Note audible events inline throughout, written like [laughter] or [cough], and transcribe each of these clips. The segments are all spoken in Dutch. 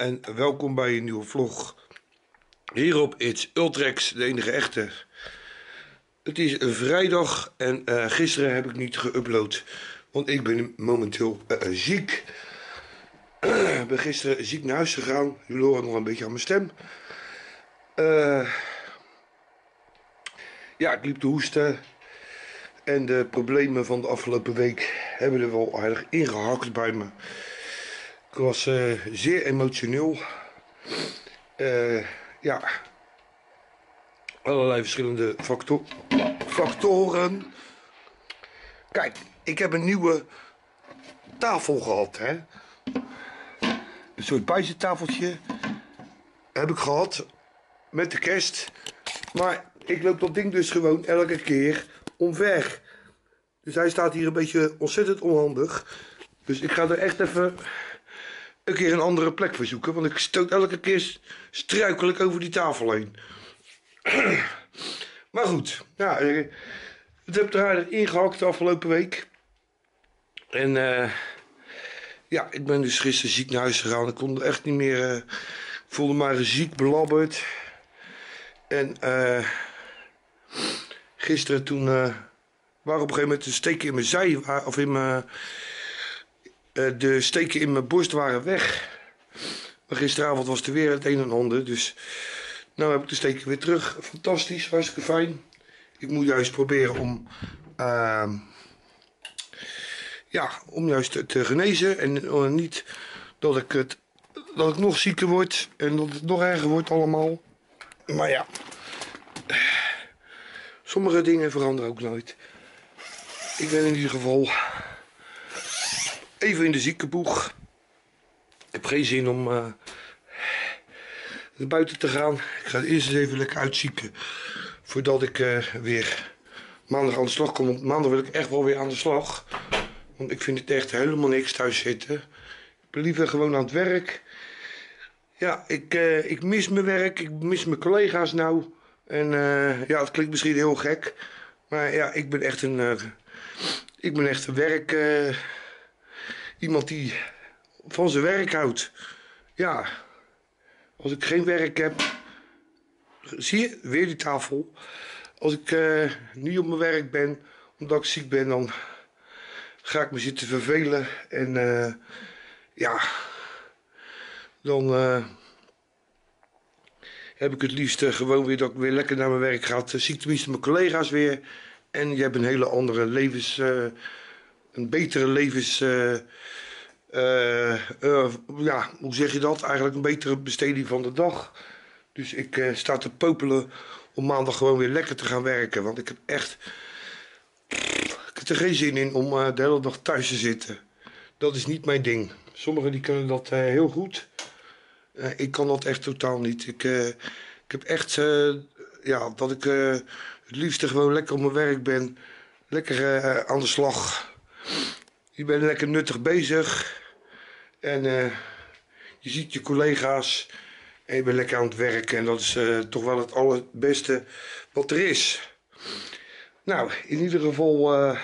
en welkom bij een nieuwe vlog. Hier op It's Ultrex, de enige echte. Het is vrijdag en uh, gisteren heb ik niet geüpload, want ik ben momenteel uh, ziek. [clears throat] Ik ben gisteren ziek naar huis gegaan. Jullie horen nog een beetje aan mijn stem. Ja, ik liep te hoesten. En de problemen van de afgelopen week hebben er wel aardig ingehakt bij me. Ik was uh, zeer emotioneel. Uh, ja. Allerlei verschillende factor factoren. Kijk, ik heb een nieuwe tafel gehad. Hè? Een soort bijzettafeltje heb ik gehad met de kerst. Maar ik loop dat ding dus gewoon elke keer omver. Dus hij staat hier een beetje ontzettend onhandig. Dus ik ga er echt even een keer een andere plek voor zoeken. Want ik stoot elke keer struikelijk over die tafel heen. [clears throat] maar goed, ja, het heb er aardig ingehakt de afgelopen week. En uh, ja, ik ben dus gisteren ziek naar huis gegaan. Ik kon echt niet meer. Uh, ik voelde me ziek, belabberd. En gisteren toen waren op een gegeven moment een steekje in mijn zij, of in mijn de steken in mijn borst waren weg. Maar gisteravond was er weer het een en ander. Dus nu heb ik de steken weer terug. Fantastisch, hartstikke fijn. Ik moet juist proberen om... Uh, ja, om juist te, genezen. En uh, niet dat ik, het, dat ik nog zieker word. En dat het nog erger wordt allemaal. Maar ja. Sommige dingen veranderen ook nooit. Ik ben in ieder geval even in de ziekenboeg. Ik heb geen zin om uh, naar buiten te gaan. Ik ga eerst eens even lekker uitzieken. Voordat ik uh, weer maandag aan de slag kom. Want maandag wil ik echt wel weer aan de slag. Want ik vind het echt helemaal niks thuis zitten. Ik ben liever gewoon aan het werk. Ja, ik, uh, ik mis mijn werk. Ik mis mijn collega's nou. En ja, het klinkt misschien heel gek. Maar ja, ik ben echt een... ik ben echt een werk Iemand die van zijn werk houdt. Ja, als ik geen werk heb. Zie je, weer die tafel. Als ik uh, niet op mijn werk ben, omdat ik ziek ben, dan ga ik me zitten vervelen. En uh, ja, dan uh, heb ik het liefst gewoon weer dat ik weer lekker naar mijn werk ga. Zie ik tenminste mijn collega's weer. En je hebt een hele andere levens een betere levens. Uh, uh, ja, hoe zeg je dat? Eigenlijk een betere besteding van de dag. Dus ik sta te popelen om maandag gewoon weer lekker te gaan werken. Want ik heb echt. Ik heb er geen zin in om de hele dag thuis te zitten. Dat is niet mijn ding. Sommigen die kunnen dat heel goed. ik kan dat echt totaal niet. Ik, ik heb echt. ja, dat ik het liefste gewoon lekker op mijn werk ben. Lekker aan de slag. Je bent lekker nuttig bezig. En uh, je ziet je collega's. En je bent lekker aan het werken. En dat is uh, toch wel het allerbeste wat er is. Nou, in ieder geval uh,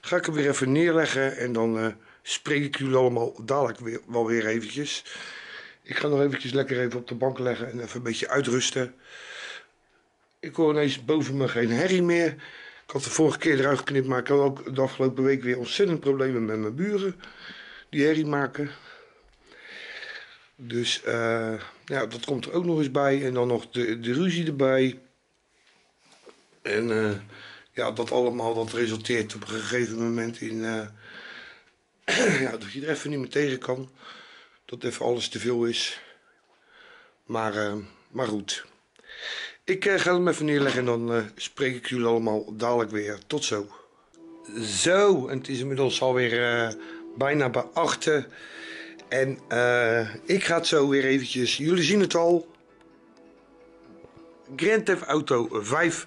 ga ik hem weer even neerleggen. En dan spreek ik jullie allemaal dadelijk weer, wel weer eventjes. Ik ga nog eventjes lekker even op de bank leggen. En even een beetje uitrusten. Ik hoor ineens boven me geen herrie meer. Ik had de vorige keer eruit geknipt, maar ik had ook de afgelopen week weer ontzettend problemen met mijn buren. Die herrie maken. Dus uh, ja, dat komt er ook nog eens bij. En dan nog de, de ruzie erbij. En uh, ja, dat allemaal dat resulteert op een gegeven moment in uh, [clears throat] ja, dat je er even niet meer tegen kan. Dat even alles te veel is. Maar, maar goed. Ik uh, ga hem even neerleggen en dan uh, spreek ik jullie allemaal dadelijk weer. Tot zo. Zo, en het is inmiddels alweer uh, bijna bij achter. En ik ga het zo weer eventjes... Jullie zien het al. Grand Theft Auto 5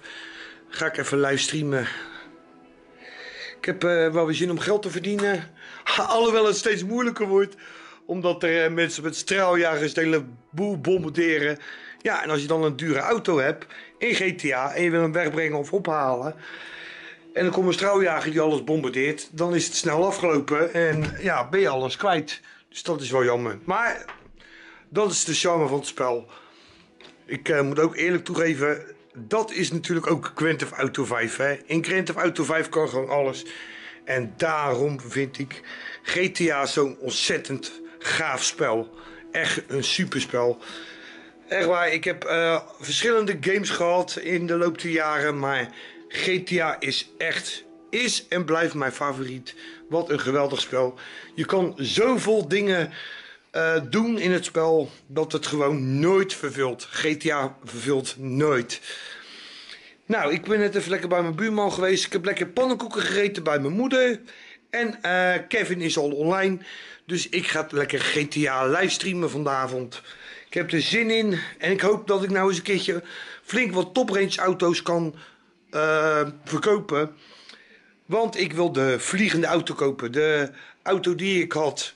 ga ik even livestreamen. Ik heb wel weer zin om geld te verdienen. [laughs] Alhoewel het steeds moeilijker wordt omdat er mensen met straaljagers de hele boel bombarderen. Ja, en als je dan een dure auto hebt in GTA en je wil hem wegbrengen of ophalen. En dan komt een straaljager die alles bombardeert. Dan is het snel afgelopen en ja, ben je alles kwijt. Dus dat is wel jammer. Maar Dat is de charme van het spel. Ik uh, moet ook eerlijk toegeven, dat is natuurlijk ook Grand Theft Auto 5. Hè? In Grand Theft Auto 5 kan gewoon alles. En daarom vind ik GTA zo'n ontzettend gaaf spel. Echt een superspel. Echt waar, ik heb uh, verschillende games gehad in de loop der jaren. Maar GTA is echt, is en blijft mijn favoriet. Wat een geweldig spel. Je kan zoveel dingen uh, doen in het spel dat het gewoon nooit vervult. GTA vervult nooit. Nou, ik ben net even lekker bij mijn buurman geweest. Ik heb lekker pannenkoeken gegeten bij mijn moeder. En uh, Kevin is al online. Dus ik ga lekker GTA livestreamen vanavond. Ik heb er zin in. En ik hoop dat ik nou eens een keertje flink wat toprange auto's kan uh, verkopen. Want ik wil de vliegende auto kopen. De auto die ik had,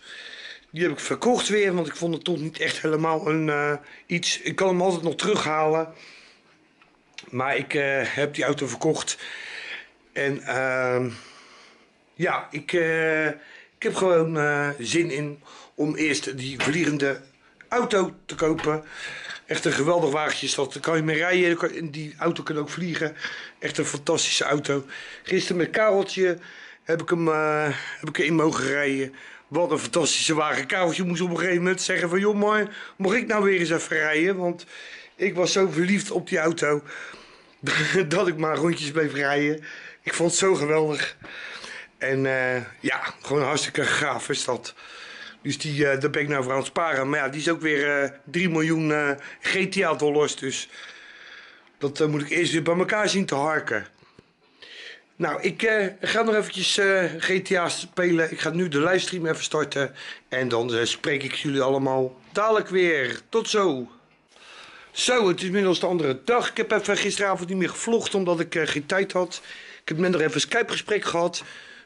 die heb ik verkocht weer. Want ik vond het toch niet echt helemaal een uh, iets. Ik kan hem altijd nog terughalen. Maar ik heb die auto verkocht. En uh, ja, ik, uh, ik heb gewoon zin in om eerst die vliegende auto te kopen. Echt een geweldig wagentje dat. Daar kan je mee rijden. Die auto kan ook vliegen. Echt een fantastische auto. Gisteren met Kareltje heb ik hem heb ik erin mogen rijden. Wat een fantastische wagen. Kareltje moest op een gegeven moment zeggen van... joh man, mag ik nou weer eens even rijden? Want ik was zo verliefd op die auto [laughs] dat ik maar rondjes bleef rijden. Ik vond het zo geweldig. En uh, ja, gewoon hartstikke gaaf is dat. Dus die, uh, daar ben ik nou voor aan het sparen. Maar ja, die is ook weer uh, 3 miljoen GTA dollars. Dus dat moet ik eerst weer bij elkaar zien te harken. Nou, ik ga nog eventjes GTA spelen. Ik ga nu de livestream even starten. En dan spreek ik jullie allemaal dadelijk weer. Tot zo! Zo, het is inmiddels de andere dag. Ik heb even gisteravond niet meer gevlogd omdat ik geen tijd had. Ik heb net nog even een Skype-gesprek gehad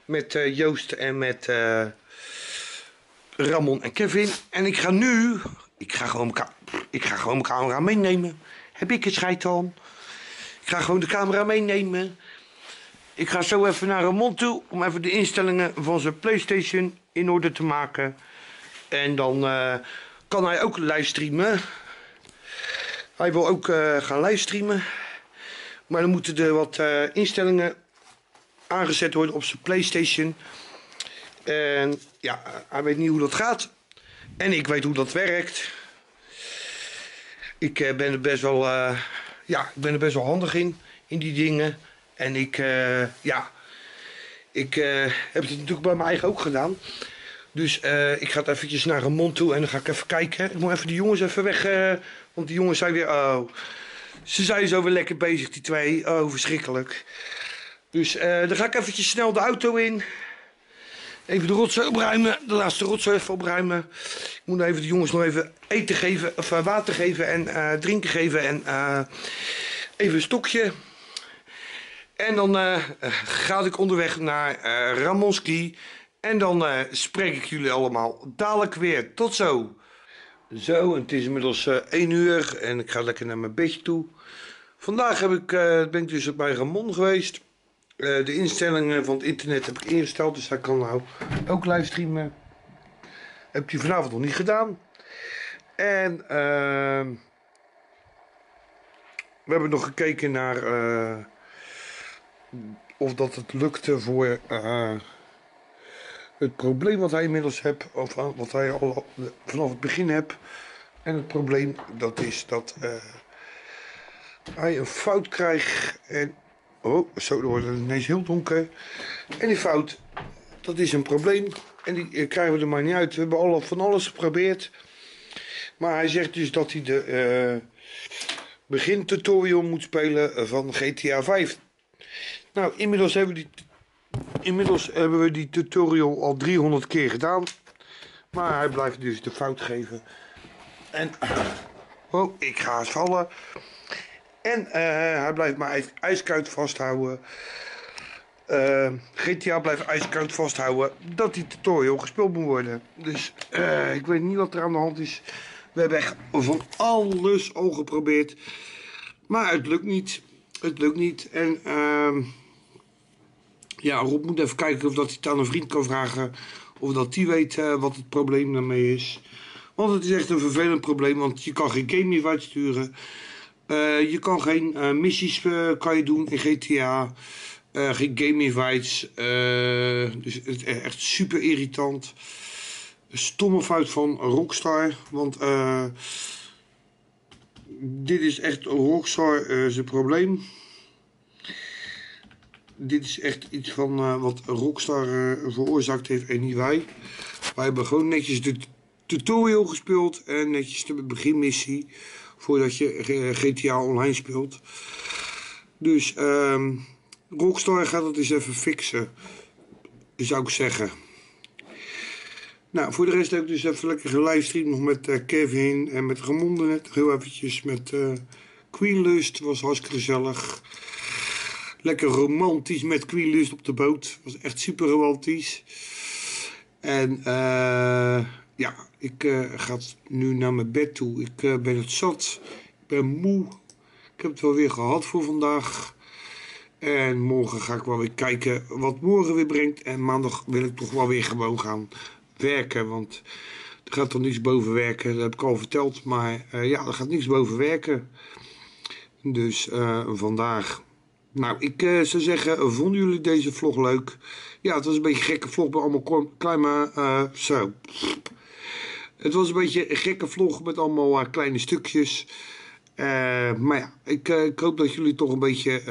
met uh, Joost en met uh, Ramon en Kevin. En ik ga nu, ik ga gewoon mijn, ik ga gewoon mijn camera meenemen. Heb ik een scheid aan? Ik ga gewoon de camera meenemen. Ik ga zo even naar Ramon toe om even de instellingen van zijn Playstation in orde te maken. En dan kan hij ook livestreamen. Hij wil ook gaan livestreamen. Maar dan moeten er wat instellingen aangezet worden op zijn Playstation. En ja, hij weet niet hoe dat gaat. En ik weet hoe dat werkt. Ik uh, ben er best wel, ja, ik ben er best wel handig in, in die dingen. En ik, ja, ik heb het natuurlijk bij mijn eigen ook gedaan. Dus ik ga het eventjes naar Ramon toe en dan ga ik even kijken. Ik moet even die jongens even weg, want die jongens zijn weer, oh, ze zijn zo weer lekker bezig die twee. Oh, verschrikkelijk. Dus uh, dan ga ik eventjes snel de auto in. Even de rotzooi opruimen, de laatste rotzooi even opruimen. Ik moet even de jongens nog even eten geven, of water geven en drinken geven en even een stokje. En dan ga ik onderweg naar Ramonski. En dan spreek ik jullie allemaal dadelijk weer. Tot zo. Zo, het is inmiddels uh, eh, 1 uur en ik ga lekker naar mijn bedje toe. Vandaag heb ik, ben ik dus bij Ramon geweest. De instellingen van het internet heb ik ingesteld, dus hij kan nou ook livestreamen. Heb je vanavond nog niet gedaan. En ehm, we hebben nog gekeken naar of dat het lukte voor het probleem wat hij inmiddels hebt, of wat hij al vanaf het begin hebt. En het probleem dat is dat hij een fout krijgt. En, oh, zo wordt het ineens heel donker. En die fout, dat is een probleem. En die uh, krijgen we er maar niet uit. We hebben al van alles geprobeerd. Maar hij zegt dus dat hij de uh, begintutorial moet spelen van GTA 5. Nou, inmiddels hebben die Inmiddels hebben we die tutorial al 300 keer gedaan. Maar hij blijft dus de fout geven. En... [clears throat] Oh, ik ga vallen. En uh, hij blijft maar ijskoud vasthouden. Uh, GTA blijft ijskoud vasthouden dat die tutorial gespeeld moet worden. Dus uh, ik weet niet wat er aan de hand is. We hebben echt van alles al geprobeerd. Maar het lukt niet. Het lukt niet. En... Uh, ja, Rob moet even kijken of dat hij het aan een vriend kan vragen. Of dat die weet wat het probleem daarmee is. Want het is echt een vervelend probleem, want je kan geen game meer uitsturen. Uh, je kan geen uh, missies uh, kan je doen in GTA. geen game invites. dus het is echt super irritant. Stomme fout van Rockstar. Want dit is echt Rockstar zijn probleem. Dit is echt iets van wat Rockstar veroorzaakt heeft en niet wij. Wij hebben gewoon netjes de tutorial gespeeld en netjes de beginmissie voordat je GTA Online speelt. Dus ehm, Rockstar gaat het eens even fixen, zou ik zeggen. Nou, voor de rest heb ik dus even lekker gelivestreamd nog met uh, Kevin en met Ramonde net. Heel eventjes met uh, Queen Lust, was hartstikke gezellig. Lekker romantisch met Queen Lust op de boot. Was echt super romantisch. En uh, ja, ik uh, ga nu naar mijn bed toe. Ik uh, ben het zat. Ik ben moe. Ik heb het wel weer gehad voor vandaag. En morgen ga ik wel weer kijken wat morgen weer brengt. En maandag wil ik toch wel weer gewoon gaan werken. Want er gaat toch niets boven werken. Dat heb ik al verteld. Maar uh, ja, er gaat niets boven werken. Dus vandaag. Nou, ik zou zeggen, vonden jullie deze vlog leuk? Ja, het was een beetje een gekke vlog bij allemaal klein maar zo. Het was een beetje een gekke vlog met allemaal uh, kleine stukjes. Uh, maar ja, ik, uh, ik, hoop dat jullie toch een beetje...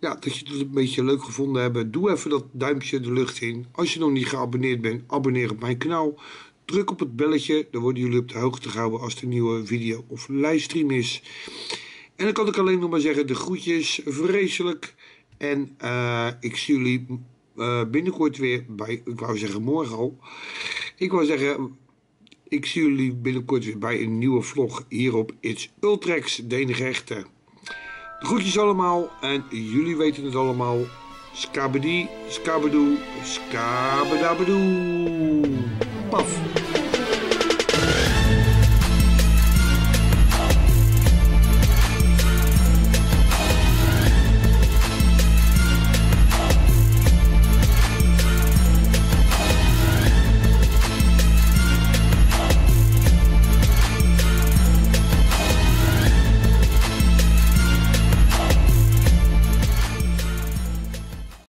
ja, dat je het een beetje leuk gevonden hebben. Doe even dat duimpje de lucht in. Als je nog niet geabonneerd bent, abonneer op mijn kanaal. Druk op het belletje, dan worden jullie op de hoogte gehouden als er een nieuwe video of livestream is. En dan kan ik alleen nog maar zeggen, de groetjes, vreselijk. En ik zie jullie binnenkort weer bij, ik wou zeggen morgen al... Ik wou zeggen, ik zie jullie binnenkort weer bij een nieuwe vlog hier op It's Ultrex, de enige allemaal en jullie weten het allemaal. Skabedi, skabedoe, skabedabedoe.